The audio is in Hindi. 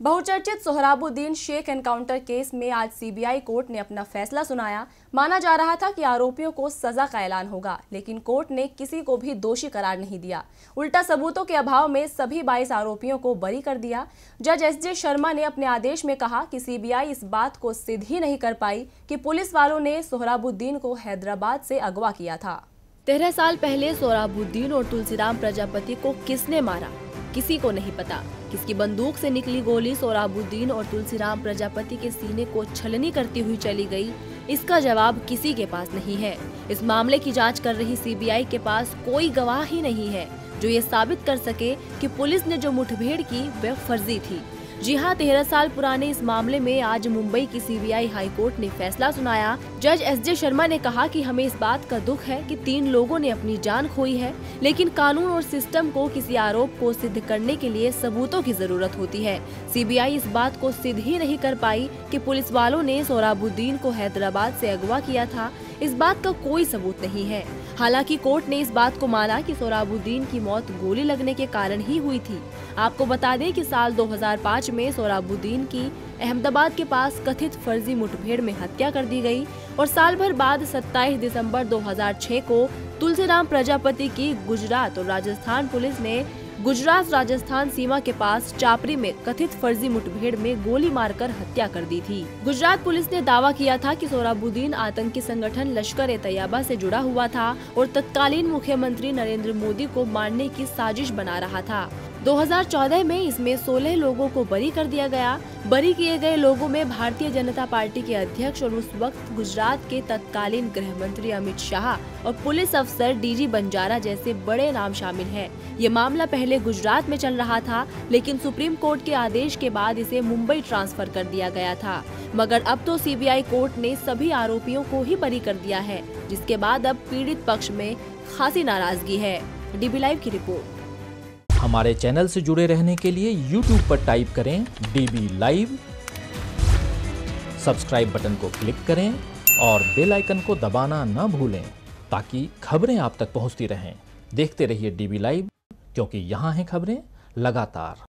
बहुचर्चित सोहराबुद्दीन शेख एनकाउंटर केस में आज सीबीआई कोर्ट ने अपना फैसला सुनाया। माना जा रहा था कि आरोपियों को सजा का ऐलान होगा, लेकिन कोर्ट ने किसी को भी दोषी करार नहीं दिया। उल्टा सबूतों के अभाव में सभी 22 आरोपियों को बरी कर दिया। जज एस जे शर्मा ने अपने आदेश में कहा कि सीबीआई इस बात को सिद्ध ही नहीं कर पाई कि पुलिस वालों ने सोहराबुद्दीन को हैदराबाद से अगवा किया था। तेरह साल पहले सोहराबुद्दीन और तुलसीराम प्रजापति को किसने मारा? किसी को नहीं पता। किसकी बंदूक से निकली गोली सोराबुद्दीन और तुलसीराम प्रजापति के सीने को छलनी करती हुई चली गई। इसका जवाब किसी के पास नहीं है। इस मामले की जाँच कर रही सीबीआई के पास कोई गवाह ही नहीं है। जो ये साबित कर सके कि पुलिस ने जो मुठभेड़ की, वह फर्जी थी। जी हाँ तेरह साल पुराने इस मामले में आज मुंबई की सीबीआई हाई कोर्ट ने फैसला सुनाया। जज एस जे शर्मा ने कहा कि हमें इस बात का दुख है कि तीन लोगों ने अपनी जान खोई है, लेकिन कानून और सिस्टम को किसी आरोप को सिद्ध करने के लिए सबूतों की ज़रूरत होती है। सीबीआई इस बात को सिद्ध ही नहीं कर पाई कि पुलिस वालों ने सोराबुद्दीन को हैदराबाद से अगवा किया था। इस बात का कोई सबूत नहीं है। हालाँकि कोर्ट ने इस बात को माना कि सोराबुद्दीन की मौत गोली लगने के कारण ही हुई थी। आपको बता दें कि साल 2005 में सोराबुद्दीन की अहमदाबाद के पास कथित फर्जी मुठभेड़ में हत्या कर दी गई और साल भर बाद 27 दिसंबर 2006 को तुलसीराम प्रजापति की गुजरात और राजस्थान पुलिस ने गुजरात राजस्थान सीमा के पास चापरी में कथित फर्जी मुठभेड़ में गोली मारकर हत्या कर दी थी। गुजरात पुलिस ने दावा किया था कि सोराबुद्दीन आतंकी संगठन लश्कर ए तैयबा से जुड़ा हुआ था और तत्कालीन मुख्यमंत्री नरेंद्र मोदी को मारने की साजिश बना रहा था। 2014 में इसमें 16 लोगों को बरी कर दिया गया। बरी किए गए लोगों में भारतीय जनता पार्टी के अध्यक्ष और उस वक्त गुजरात के तत्कालीन गृह मंत्री अमित शाह और पुलिस अफसर डीजी बंजारा जैसे बड़े नाम शामिल हैं। ये मामला पहले गुजरात में चल रहा था, लेकिन सुप्रीम कोर्ट के आदेश के बाद इसे मुंबई ट्रांसफ़र कर दिया गया था। मगर अब तो सीबीआई कोर्ट ने सभी आरोपियों को ही बरी कर दिया है, जिसके बाद अब पीड़ित पक्ष में खासी नाराज़गी है। डीबी लाइव की रिपोर्ट। हमारे चैनल से जुड़े रहने के लिए YouTube पर टाइप करें डीबी लाइव सब्सक्राइब बटन को क्लिक करें और बेल आइकन को दबाना न भूलें ताकि खबरें आप तक पहुँचती रहें। देखते रहिए डीबी लाइव क्योंकि यहाँ हैं खबरें लगातार।